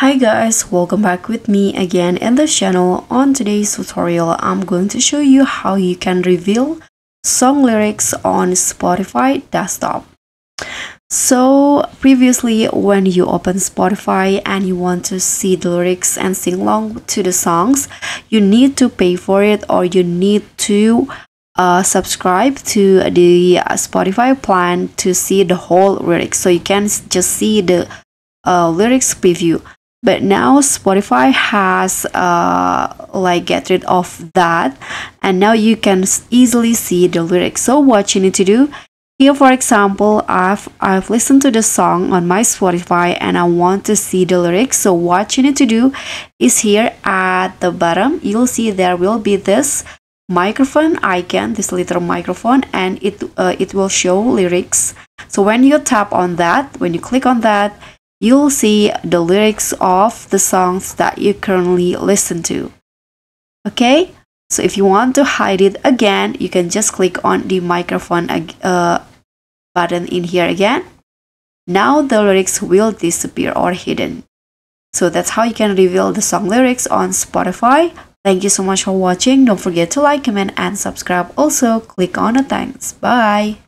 Hi guys, welcome back with me again in the channel. On today's tutorial, I'm going to show you how you can reveal song lyrics on Spotify desktop. So previously when you open Spotify and you want to see the lyrics and sing along to the songs, you need to pay for it or you need to uh, subscribe to the Spotify plan to see the whole lyrics. So you can just see the uh, lyrics preview but now spotify has uh, like get rid of that. And now you can easily see the lyrics. So what you need to do here for example i've i've listened to the song on my spotify and i want to see the lyrics. So what you need to do is here at the bottom you'll see there will be this microphone icon this little microphone and it uh, it will show lyrics. So when you tap on that when you click on that you'll see the lyrics of the songs that you currently listen to. Okay, so if you want to hide it again, you can just click on the microphone uh, button in here again. Now the lyrics will disappear or hidden. So that's how you can reveal the song lyrics on Spotify. Thank you so much for watching. Don't forget to like, comment, and subscribe. Also, click on the thanks. Bye.